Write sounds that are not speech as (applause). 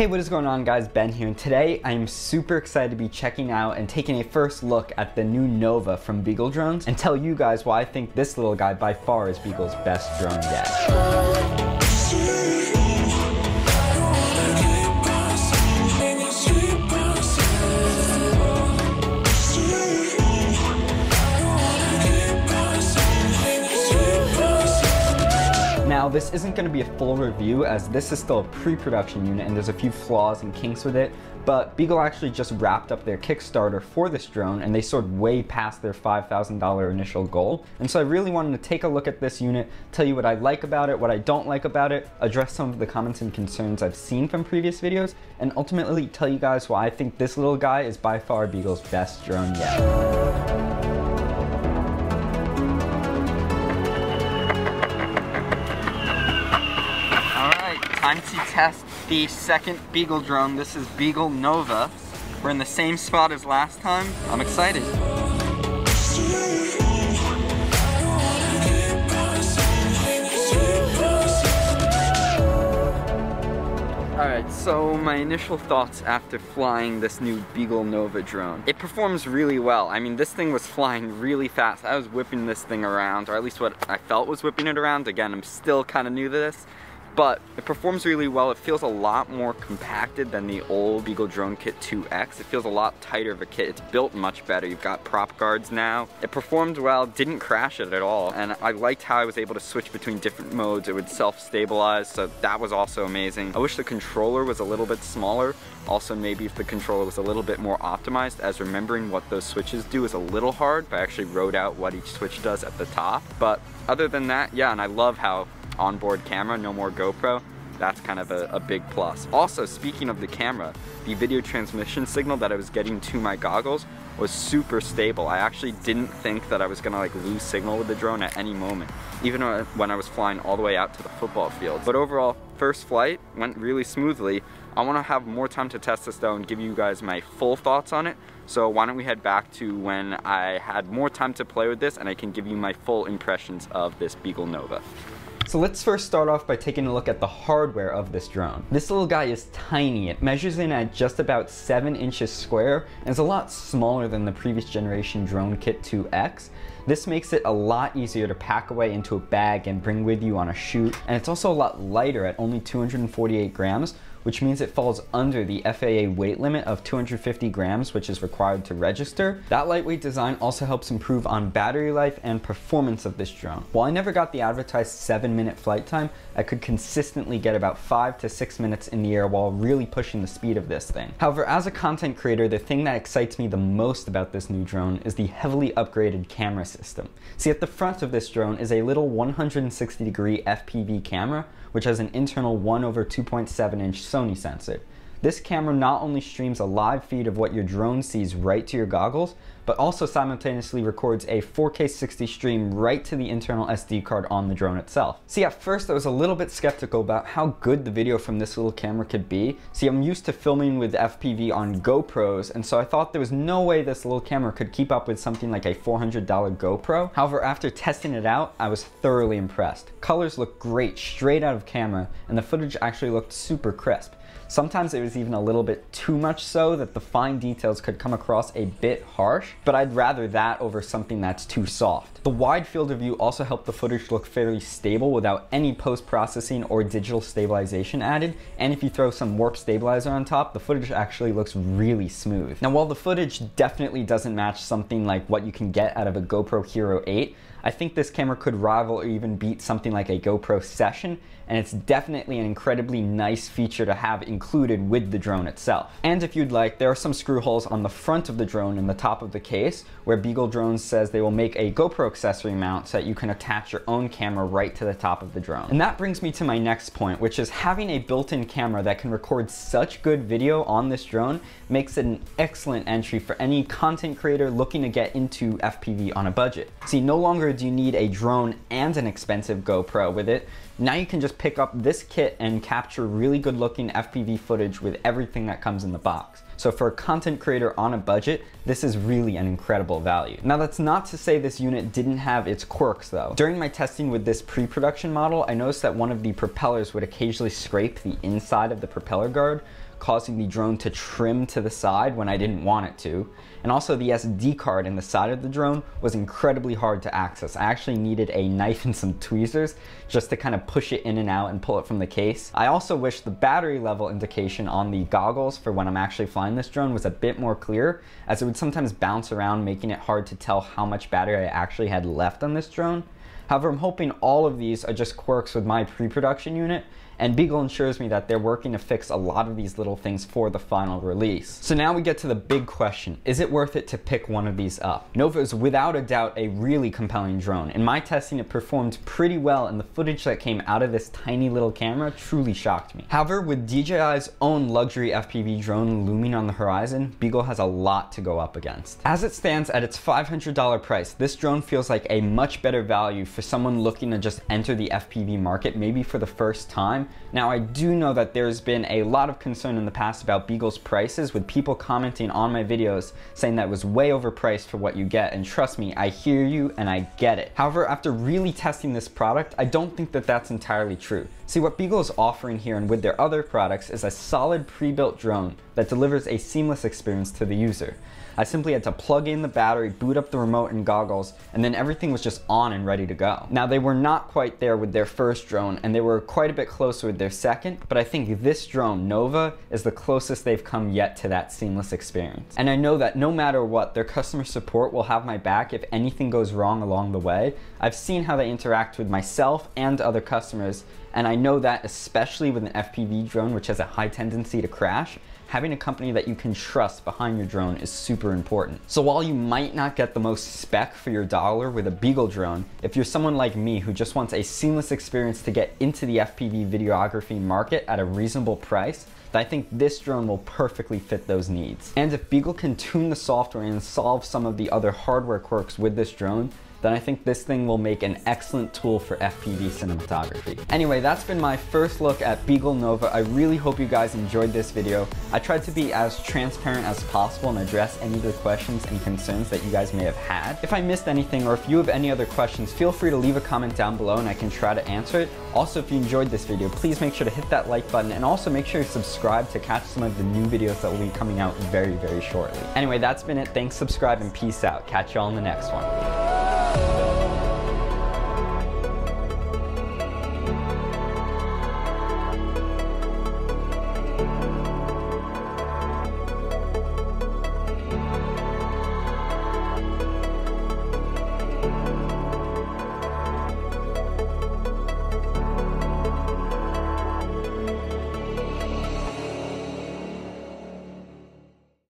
Hey, what is going on guys? Ben here, and today I am super excited to be checking out and taking a first look at the new Nova from Beagle Drones and tell you guys why I think this little guy by far is Beagle's best drone yet. This isn't going to be a full review as this is still a pre-production unit and there's a few flaws and kinks with it, but Beagle actually just wrapped up their Kickstarter for this drone and they soared way past their $5,000 initial goal. And so I really wanted to take a look at this unit, tell you what I like about it, what I don't like about it, address some of the comments and concerns I've seen from previous videos, and ultimately tell you guys why I think this little guy is by far Beagle's best drone yet. Test the second Beagle drone. This is Beagle Nova. We're in the same spot as last time. I'm excited. Alright, so my initial thoughts after flying this new Beagle Nova drone. It performs really well. I mean, this thing was flying really fast. I was whipping this thing around, or at least what I felt was whipping it around. Again, I'm still kind of new to this but it performs really well. It feels a lot more compacted than the old Beagle Drone Kit 2X. It feels a lot tighter of a kit. It's built much better. You've got prop guards now. It performed well, didn't crash it at all. And I liked how I was able to switch between different modes. It would self-stabilize, so that was also amazing. I wish the controller was a little bit smaller. Also, maybe if the controller was a little bit more optimized, as remembering what those switches do is a little hard, but I actually wrote out what each switch does at the top. But other than that, yeah, and I love how onboard camera, no more GoPro, that's kind of a, a, big plus. Also, speaking of the camera, the video transmission signal that I was getting to my goggles was super stable. I actually didn't think that I was gonna like lose signal with the drone at any moment, even when I was flying all the way out to the football field. But overall, first flight went really smoothly. I wanna have more time to test this though and give you guys my full thoughts on it. So why don't we head back to when I had more time to play with this and I can give you my full impressions of this Beagle Nova. So let's first start off by taking a look at the hardware of this drone. This little guy is tiny. It measures in at just about 7 inches square and is a lot smaller than the previous generation Drone Kit 2X. This makes it a lot easier to pack away into a bag and bring with you on a shoot, and it's also a lot lighter at only 248 grams, which means it falls under the FAA weight limit of 250 grams, which is required to register. That lightweight design also helps improve on battery life and performance of this drone. While I never got the advertised seven minute flight time, I could consistently get about five to six minutes in the air while really pushing the speed of this thing. However, as a content creator, the thing that excites me the most about this new drone is the heavily upgraded camera system. See, at the front of this drone is a little 160 degree FPV camera, which has an internal 1 over 2.7 inch Sony sensor. This camera not only streams a live feed of what your drone sees right to your goggles, but also simultaneously records a 4K 60 stream right to the internal SD card on the drone itself. See, at first I was a little bit skeptical about how good the video from this little camera could be. See, I'm used to filming with FPV on GoPros, and so I thought there was no way this little camera could keep up with something like a $400 GoPro. However, after testing it out, I was thoroughly impressed. Colors look great straight out of camera, and the footage actually looked super crisp. Sometimes it was even a little bit too much so that the fine details could come across a bit harsh, but I'd rather that over something that's too soft. The wide field of view also helped the footage look fairly stable without any post-processing or digital stabilization added, and if you throw some warp stabilizer on top, the footage actually looks really smooth. Now while the footage definitely doesn't match something like what you can get out of a GoPro Hero 8, I think this camera could rival or even beat something like a GoPro Session, and it's definitely an incredibly nice feature to have included with the drone itself. And if you'd like, there are some screw holes on the front of the drone in the top of the case, where Beagle Drones says they will make a GoPro accessory mount so that you can attach your own camera right to the top of the drone. And that brings me to my next point, which is having a built-in camera that can record such good video on this drone makes it an excellent entry for any content creator looking to get into FPV on a budget. See, no longer do you need a drone and an expensive GoPro with it. Now you can just pick up this kit and capture really good looking FPV footage with everything that comes in the box. So for a content creator on a budget, this is really an incredible value. Now that's not to say this unit didn't have its quirks though. During my testing with this pre-production model, I noticed that one of the propellers would occasionally scrape the inside of the propeller guard, causing the drone to trim to the side when I didn't want it to. And also the SD card in the side of the drone was incredibly hard to access. I actually needed a knife (laughs) and some tweezers just to kind of push it in and out and pull it from the case. I also wish the battery level indication on the goggles for when I'm actually flying this drone was a bit more clear as it would sometimes bounce around making it hard to tell how much battery I actually had left on this drone. However, I'm hoping all of these are just quirks with my pre-production unit and Beagle ensures me that they're working to fix a lot of these little things for the final release. So now we get to the big question. Is it worth it to pick one of these up? Nova is without a doubt a really compelling drone. In my testing, it performed pretty well and the footage that came out of this tiny little camera truly shocked me. However, with DJI's own luxury FPV drone looming on the horizon, Beagle has a lot to go up against. As it stands at its $500 price, this drone feels like a much better value for someone looking to just enter the FPV market, maybe for the first time, now I do know that there's been a lot of concern in the past about Beagle's prices with people commenting on my videos saying that it was way overpriced for what you get and trust me, I hear you and I get it. However, after really testing this product, I don't think that that's entirely true. See, what Beagle is offering here and with their other products is a solid pre-built drone that delivers a seamless experience to the user. I simply had to plug in the battery, boot up the remote and goggles, and then everything was just on and ready to go. Now they were not quite there with their first drone and they were quite a bit closer with their second, but I think this drone, Nova, is the closest they've come yet to that seamless experience. And I know that no matter what, their customer support will have my back if anything goes wrong along the way. I've seen how they interact with myself and other customers, and I know that especially with an FPV drone, which has a high tendency to crash, having a company that you can trust behind your drone is super important. So while you might not get the most spec for your dollar with a Beagle drone, if you're someone like me who just wants a seamless experience to get into the FPV videography market at a reasonable price, I think this drone will perfectly fit those needs. And if Beagle can tune the software and solve some of the other hardware quirks with this drone, then I think this thing will make an excellent tool for FPV cinematography. Anyway, that's been my first look at Beagle Nova. I really hope you guys enjoyed this video. I tried to be as transparent as possible and address any of the questions and concerns that you guys may have had. If I missed anything or if you have any other questions, feel free to leave a comment down below and I can try to answer it. Also, if you enjoyed this video, please make sure to hit that like button and also make sure to subscribe to catch some of the new videos that will be coming out very, very shortly. Anyway, that's been it. Thanks, subscribe, and peace out. Catch you all in the next one.